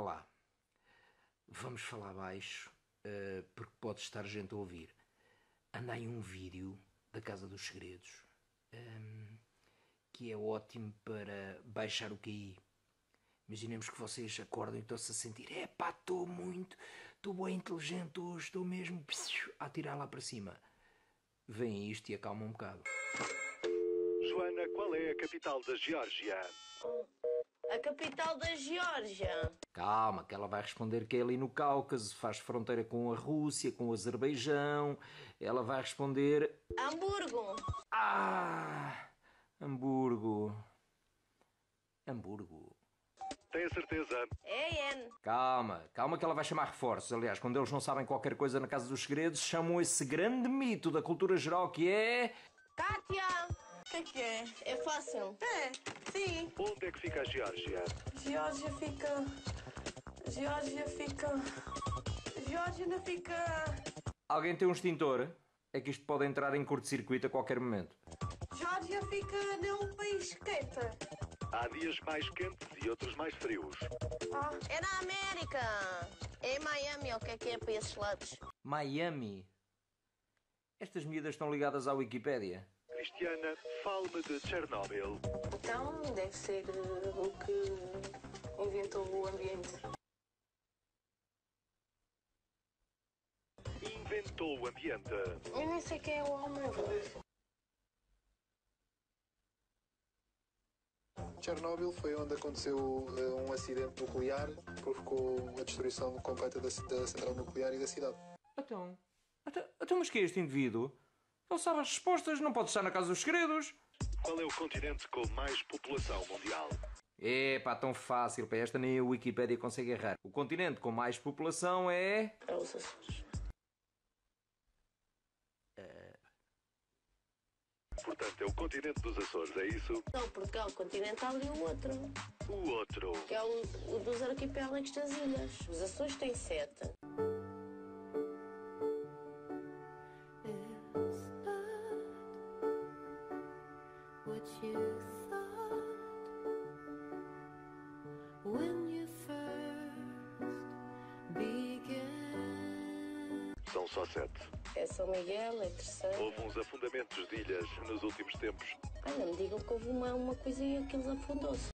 Olá, vamos falar baixo uh, porque pode estar gente a ouvir. Anda aí um vídeo da Casa dos Segredos um, que é ótimo para baixar o QI. Imaginemos que vocês acordam e estão-se a sentir: é pá, estou muito, estou bem inteligente hoje, estou mesmo a tirar lá para cima. Vem isto e acalma um bocado. Joana, qual é a capital da Geórgia? A capital da Geórgia. Calma, que ela vai responder que é ali no Cáucaso, faz fronteira com a Rússia, com o Azerbaijão. Ela vai responder. Hamburgo. Ah! Hamburgo. Hamburgo. A certeza? É N. Calma, calma que ela vai chamar reforços. Aliás, quando eles não sabem qualquer coisa na Casa dos Segredos, chamam esse grande mito da cultura geral que é. Kátia. O que é que é? É fácil. É, sim. Onde é que fica a Geórgia? Geórgia fica. Geórgia fica. Geórgia não fica. Alguém tem um extintor? É que isto pode entrar em curto-circuito a qualquer momento. Geórgia fica num país quente. Há dias mais quentes e outros mais frios. Ah, É na América. É em Miami, ou o que é que é para esses lados? Miami. Estas miúdas estão ligadas à Wikipédia. Cristiana, fale-me de Chernobyl. então deve ser eh, o que inventou o ambiente. Inventou o ambiente. Eu nem sei quem é o homem. Chernobyl foi onde aconteceu eh, um acidente nuclear que provocou a destruição completa da, da central nuclear e da cidade. Então, então, então mas que é este indivíduo? Ele sabe as respostas, não pode estar na Casa dos Segredos. Qual é o continente com mais população mundial? Epá, tão fácil, para esta nem a Wikipédia consegue errar. O continente com mais população é... É os Açores. Portanto, é o continente dos Açores, é isso? Não, porque há o continental e o outro. O outro. Que é o, o dos arquipélagos das ilhas. Os Açores têm sete. São só sete. É São Miguel, é terceiro. Houve uns afundamentos de ilhas nos últimos tempos. Ai, não me digam que houve uma, uma coisa e aquilo afundou-se.